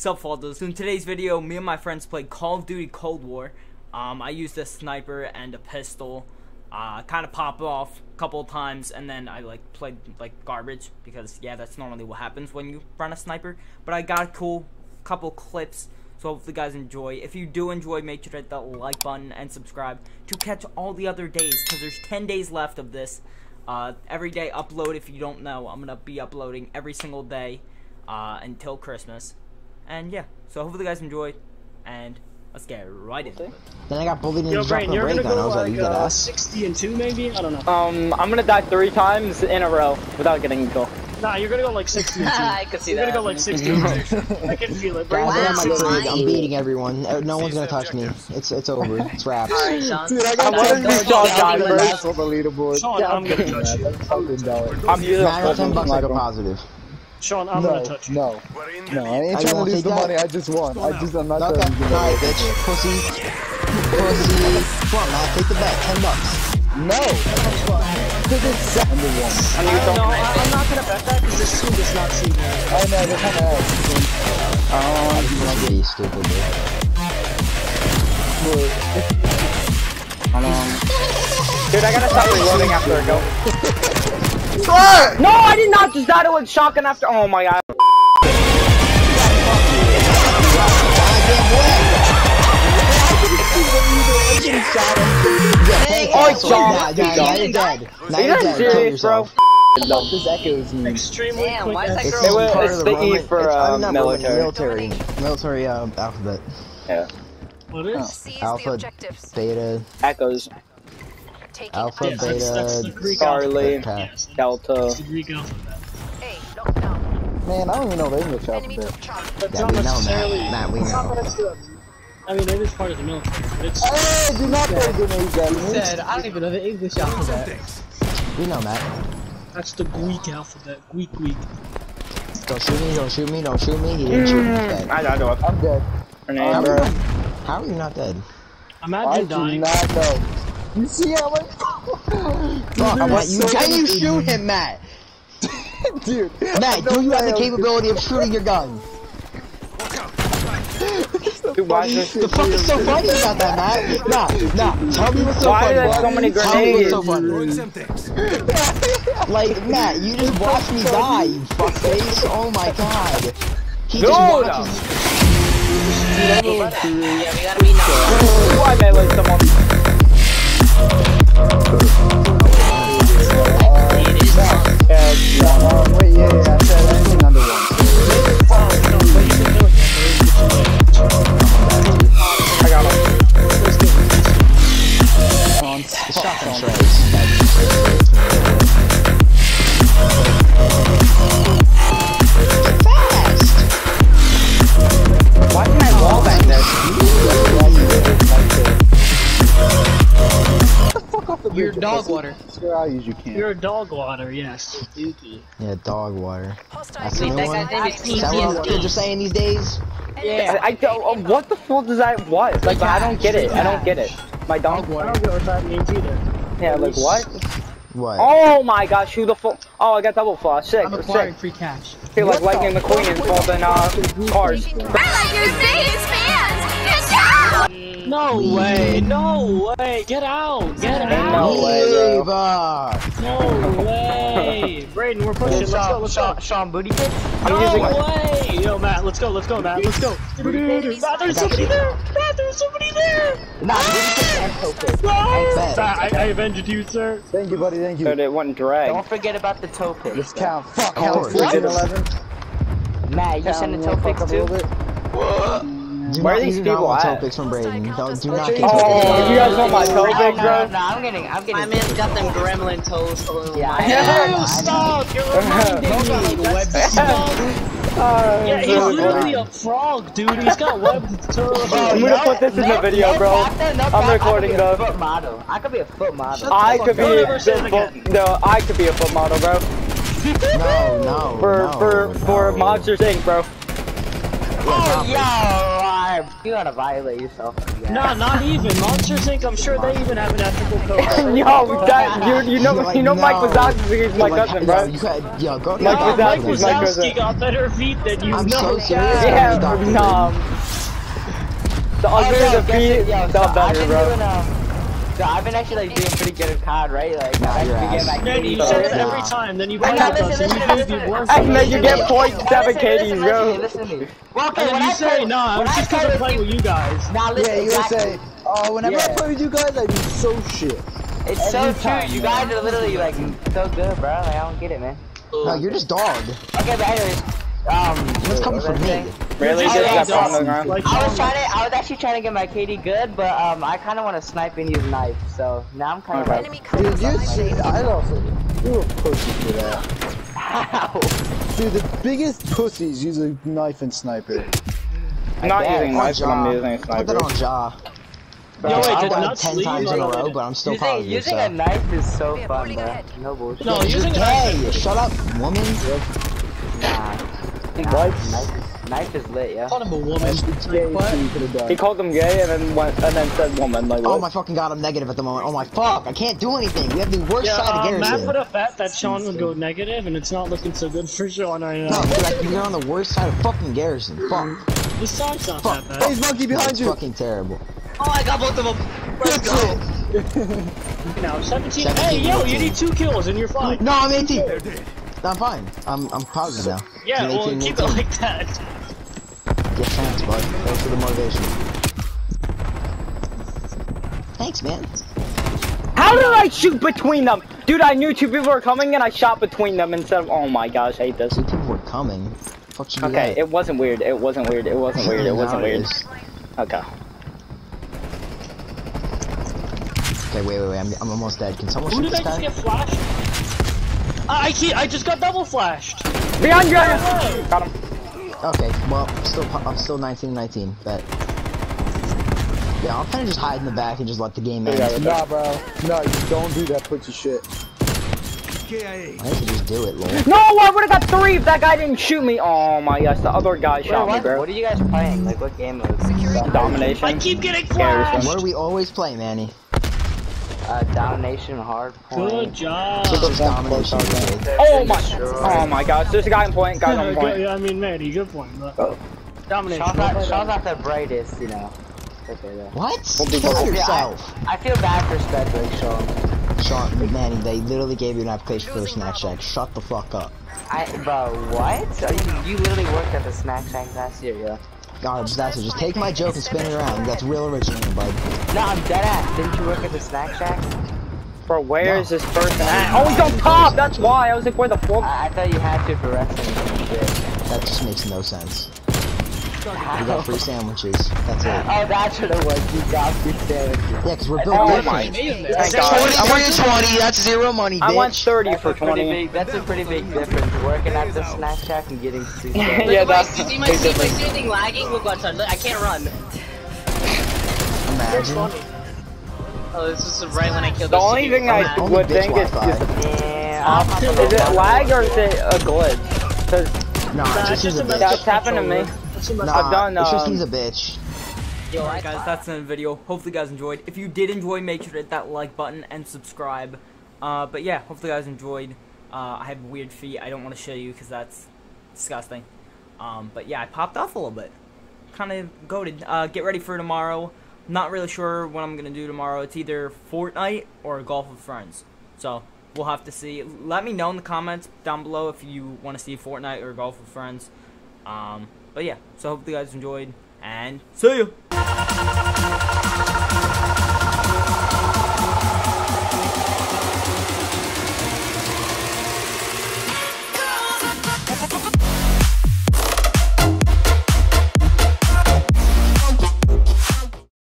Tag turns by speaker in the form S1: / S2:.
S1: Sup Faldos. In today's video, me and my friends played Call of Duty Cold War. Um, I used a sniper and a pistol. Uh, kind of pop off a couple times, and then I like played like garbage because yeah, that's normally what happens when you run a sniper. But I got a cool couple clips, so hopefully you guys enjoy. If you do enjoy, make sure to hit that like button and subscribe to catch all the other days because there's 10 days left of this. Uh, every day upload. If you don't know, I'm gonna be uploading every single day uh, until Christmas. And yeah, so hopefully you guys enjoy, and let's get right into it.
S2: Then I got bullied into
S3: Yo,
S2: dropping
S3: Brain,
S2: a ray
S3: gonna
S2: gun. I was like,
S3: like
S2: you got
S3: uh,
S2: us.
S3: 60 and 2 maybe? I don't know.
S4: Um, I'm gonna die three times in a row without getting a kill.
S3: Nah, you're gonna go like 60 and 2.
S5: I could see
S3: You're
S5: that.
S3: gonna go like 60 and 2. I can feel it. Brain's
S2: Guys,
S3: gonna
S2: I'm, I'm beating everyone. Uh, No one's gonna touch me. It's it's over. It's wraps.
S5: Alright, Sean.
S6: Dude, I
S4: I'm
S6: got
S4: gonna
S6: ten
S4: do Sean
S6: bucks
S4: die
S6: on
S4: first.
S6: the leaderboard.
S3: Sean, I'm gonna touch you.
S6: That's fucking dope.
S4: I'm using
S2: Man, I got
S4: a
S2: 10 bucks. I go
S4: sniper.
S2: positive.
S3: Sean, I'm
S6: no,
S3: gonna touch you.
S6: no, no. I ain't
S2: Are
S6: trying to lose the
S2: that?
S6: money. I just won. I just, I'm not
S2: Okay,
S6: trying to give
S2: alright, bitch. Pussy. Pussy. Come on, man. Take the bet. 10 bucks.
S6: No. Because it's under one.
S4: I'm using
S3: No, I, I'm not gonna bet that because this team does not seem very
S6: I know, they're kind of ass.
S2: You don't get you stupid, dude.
S4: Hold on. Dude, I gotta stop reloading after I go. No, I did not just die to a shotgun after. Oh my god. Oh, John.
S2: Nah, nah, now you're dead. Now
S4: Are you
S2: you're
S4: not
S2: dead.
S4: Serious, bro?
S2: yourself.
S6: This echoes me.
S3: extremely
S5: Damn,
S3: quick.
S5: why is that
S3: ass-
S5: girl-
S2: It's
S4: was-
S2: part
S4: it's
S2: of
S4: the E
S2: Roman-
S4: for,
S2: it's-
S4: uh,
S2: I'm
S4: military.
S2: Military. Military uh, alphabet.
S4: Yeah.
S3: What is?
S7: Seize
S2: Alpha,
S7: the objectives.
S2: Beta,
S4: Echoes.
S7: Taking
S2: Alpha,
S3: Yes, that's, that's the
S2: Beta,
S3: Greek
S4: Charlie.
S3: alphabet. Yes,
S4: Delta.
S3: that's the Greek alphabet.
S6: Man, I don't even know the English alphabet.
S3: That's
S2: Yeah,
S3: not
S2: we know,
S3: necessarily.
S2: Matt. Matt, we know.
S3: I mean, it is part of the military, but it's.
S6: Hey, do not play grenades at me.
S5: Said, I don't even know the English alphabet.
S2: We know, Matt.
S3: That's the Greek alphabet. Greek, Greek.
S2: Don't shoot me, don't shoot me, don't shoot me. He didn't shoot me. He's dead.
S4: I died to a
S6: I'm dead.
S4: her
S2: How
S4: name,
S2: are,
S4: bro.
S2: you, how are you not dead?
S6: I
S3: Imagine
S6: do
S3: dying.
S6: not know. You see how much?
S2: Fuck, Matt,
S6: was
S2: you,
S6: so
S2: can you
S6: easy.
S2: shoot him, Matt?
S6: Dude.
S2: Matt, do you have the capability of shooting your gun?
S4: Dude, why is?
S2: The fuck is so funny about that, Matt? Nah, nah, tell me what's so
S4: Why
S2: funny.
S4: are there so many
S2: Tell me what's so
S4: grenades?
S2: funny. Like, Matt, you just watched me die, you fuckface. Oh my god. He just
S4: Dude.
S2: watches.
S5: Yeah, we gotta be now.
S4: Ooh, I melee someone. Thank
S5: you. Dog water.
S6: Swear I'll use you can.
S3: You're a dog water, yes.
S5: Dookie.
S2: Yeah, dog water.
S7: Hostile
S2: That's the
S5: that
S2: one?
S5: is
S2: Is that what the kids are
S5: PTSD.
S2: saying these days?
S5: Yeah.
S4: I, I don't. uh, What the fuck does that? What? Like, I don't get it. I don't get it. My
S3: Dog
S4: dog.
S3: water. I don't get what that means either.
S4: Yeah, like what?
S2: What?
S4: Oh my gosh, who the fuck? Oh, I got double flash. Sick,
S5: I'm acquiring
S4: sick.
S5: free cash.
S4: Feel like Lightning McQueen and more than uh cars.
S3: No way! No way! Get out! Get out!
S4: no way, bro.
S2: Eva!
S3: No way! Braden, we're pushing. Let's go. Let's go.
S5: Sean Booty
S4: I'm
S3: No
S4: using.
S3: way! Yo, Matt, let's go. Let's go, Matt. Let's go. Matt, there's somebody there. Matt, there's somebody there.
S5: Nah, ah! and Topaz.
S3: Matt, I, I avenged you, sir.
S6: Thank you, buddy, thank you.
S4: But it wouldn't drag.
S5: Don't forget about the Topaz.
S6: Let's count. Fuck,
S2: Of
S6: count
S2: course.
S6: 14, 11.
S5: Matt, you
S6: Count
S5: sending
S6: me up
S5: Topaz
S6: a little
S5: too?
S6: bit.
S2: Do
S4: Where are these
S2: you not
S4: people
S2: want
S4: at?
S2: Topics from Braden. Don't, do not get
S4: Oh,
S2: Topics.
S4: you guys want my toe
S5: No, no,
S4: bro?
S5: no, I'm getting, I'm getting. My man's got them gremlin toes. So
S2: Yeah, I
S5: yeah.
S2: know.
S3: Yo, stop! You're reminding me.
S4: Uh,
S3: Yeah, he's literally a frog, dude. He's got webbed toes.
S4: I'm gonna put this in the video, bro. I'm recording though.
S5: Foot model. I could be a foot model.
S4: I could be the foot, no, I could be a foot model, bro.
S2: No, no,
S4: For for for. Monsters Inc, bro.
S5: Oh, yo, alright,
S4: Alright, you gotta violate yourself. Yeah.
S3: Nah, not even. Monsters Inc. I'm sure they even have an ethical code.
S4: Yo, that, you, you know,
S2: Like,
S4: you know Mike. Wazowski is my
S2: Like,
S4: cousin,
S2: yo,
S4: bro.
S2: You could, yo, go.
S4: Mike
S3: Nah,
S4: Wazowski
S3: Mike
S4: is.
S3: Wazowski got better feet than you
S2: I'm
S3: know.
S2: so serious.
S4: Yeah,
S2: Dr. Lee.
S4: no. The uglier the feet,
S2: it,
S4: the
S2: I've
S4: better,
S2: been
S4: bro.
S2: Um, doing,
S4: So I've been actually like doing pretty good at COD, right? Like,
S2: Nah,
S4: I've
S2: you're
S4: actually
S2: ass.
S4: getting my
S3: Man, you
S4: KD
S3: say that every time, then you play
S4: now
S3: with us,
S4: listen,
S3: and you
S4: listen,
S3: do the
S4: listen.
S3: worst.
S4: Hey, man, you get
S3: things.
S4: point seven Listen, KDs, listen, bro. listen, listen to me. Well, okay,
S3: And then you say,
S4: play-
S3: nah,
S4: when
S3: it's
S4: I
S3: just because
S4: play
S3: I play with you guys.
S4: Now listen,
S6: Yeah, you're
S4: exactly.
S6: say, oh, whenever I play with you guys, I do so shit.
S4: It's so true. You guys are literally like so good, bro. Like, I don't get it, man.
S2: No, you're just dog.
S4: Okay, but anyways, um,
S2: What's coming
S4: what
S2: from me?
S4: Saying?
S3: Really?
S4: just got
S3: Like,
S4: on.
S3: Like,
S4: I was trying to, I was actually trying to get my KD good, but um, I kind of want to snipe and use knife. So now I'm kind of like,
S7: Enemy
S6: Dude,
S7: comes
S6: you see,
S7: me.
S6: I'd also, you're a pussy for that.
S4: ow.
S6: Dude, the biggest pussies use a knife and sniper.
S4: I'm not
S2: On
S4: using knife, but
S2: jaw.
S4: I'm using a
S2: Put that on jaw.
S3: Yo, wait,
S2: I
S3: did
S2: died
S3: nuts
S2: ten
S3: leave
S2: times in a row, but I'm still
S4: Using,
S2: positive.
S4: using
S2: so.
S4: a knife is so
S7: We
S4: fun,
S7: pulling
S4: bro.
S7: ahead.
S4: No bullshit.
S3: No,
S2: You're
S3: using a knife.
S2: gay. Shut up, woman.
S4: Nah.
S6: Knife?
S4: Knife, knife is lit, yeah.
S3: called him a woman.
S6: It's gay, so you could've done.
S4: He called him gay and then went and then said woman. Like
S2: Oh my fucking god, I'm negative at the moment. Oh my fuck, I can't do anything. We have the worst
S3: Yeah,
S2: side of
S3: uh, Matt
S2: Garrison.
S3: put a bet that Sean would go negative, and it's not looking so good for Sean right
S2: No, dude, I, we're on the worst side of fucking Garrison. Fuck.
S3: This song's not
S2: Fuck.
S3: that bad.
S6: Hey, monkey behind
S2: it's
S6: you!
S2: fucking terrible.
S3: Oh, I got both of them. Let's go. Now, 17. Hey, yo, you need two kills, and you're fine.
S2: No, I'm 18. No, I'm fine. I'm I'm positive now.
S3: Yeah, well,
S2: 18,
S3: keep it like that.
S2: Get thanks, bud. Thanks for the motivation. Thanks, man.
S4: How did I shoot between them? Dude, I knew two people were coming and I shot between them instead of. Oh my gosh, I hate this.
S2: Two people were coming. Fuck you.
S4: Okay, it wasn't weird. It wasn't weird. It wasn't weird. It wasn't weird. Okay.
S2: Okay, wait, wait, wait. I'm, I'm almost dead. Can someone
S3: Who
S2: shoot
S3: did
S2: this
S3: I just
S2: guy?
S3: get flashed? I, I can't. I just got double flashed.
S4: Behind you!
S3: Hey.
S4: Got him.
S2: Okay, well, still, I'm still 19, 19. but... Yeah, I'll kind of just hide in the back and just let the game end.
S6: Nah, bro. No, you don't do that pussy shit.
S2: I should just do it, lol.
S4: No, I would have got three if that guy didn't shoot me. Oh my gosh, the other guy Wait, shot me, what, bro. what are you guys playing? Like, what game mode? Domination.
S3: I keep getting
S4: Garrison.
S3: flashed.
S2: What do we always play, Manny?
S4: Uh, domination, hard point.
S3: Good job.
S2: It's just domination.
S4: Oh my! Oh my gosh, there's a guy in point. Guy on point.
S3: yeah, I mean, Manny, good point. But
S4: Oh.
S3: Domination.
S4: Sean's not, Sean's not the brightest, you know. It's okay though.
S2: What?
S4: be
S2: Kill
S4: cool.
S2: yourself.
S4: I feel bad for Spedrick, Sean.
S2: Sean, Manny, they literally gave you an application for a snack shack. Shut the fuck up.
S4: I, bro, what? Are you, you literally worked at the snack shack last year, yo.
S2: God, just that's it. Just take my joke and spin it around. That's real original, bud.
S4: No, I'm dead ass. Didn't you work at the snack shack?
S8: Bro, where
S2: No.
S8: is this person at? Oh, he's on top! That's why! I was like, where the fuck?
S4: I, I thought you had to for wrestling.
S2: That just makes no sense. We got free sandwiches. That's it.
S4: Oh, that's what it was. You got free sandwiches.
S2: Yeah, because we're built
S8: Oh
S2: different.
S8: my
S3: Thank
S8: God. I went,
S2: 20, that's zero money,
S8: I want 30
S4: That's
S8: for 20.
S4: big. That's a pretty big difference. Working at the snack shack and getting free
S8: Yeah,
S4: sandwiches.
S8: that's
S5: you see my,
S8: big
S5: see my
S8: difference.
S5: lagging? Look what's on. Look, I can't run.
S2: Imagine.
S5: Oh, this is right when I killed
S8: The
S5: those
S8: only thing. I
S2: Only
S8: would think is,
S2: Wi-Fi.
S8: is,
S4: Yeah,
S8: is it lag or is it a glitch? Because
S2: No,
S3: Nah,
S2: it just
S3: it's
S2: seems a
S3: a
S2: bitch.
S8: that's happened to me.
S3: That's a
S2: Nah,
S8: I've done,
S2: it just
S8: um,
S2: seems a bitch.
S5: Yo, I
S1: Alright guys, that's the end of the video. Hopefully you guys enjoyed. If you did enjoy, make sure to hit that like button and subscribe. Uh, but yeah, hopefully you guys enjoyed. Uh, I have weird feet. I don't want to show you because that's disgusting. Um, but yeah, I popped off a little bit. Kind of goaded. Uh, get ready for tomorrow. Not really sure what I'm going to do tomorrow. It's either Fortnite or Golf with Friends. So, we'll have to see. Let me know in the comments down below if you want to see Fortnite or Golf with Friends. Um, but yeah, so hopefully you guys enjoyed. And see ya!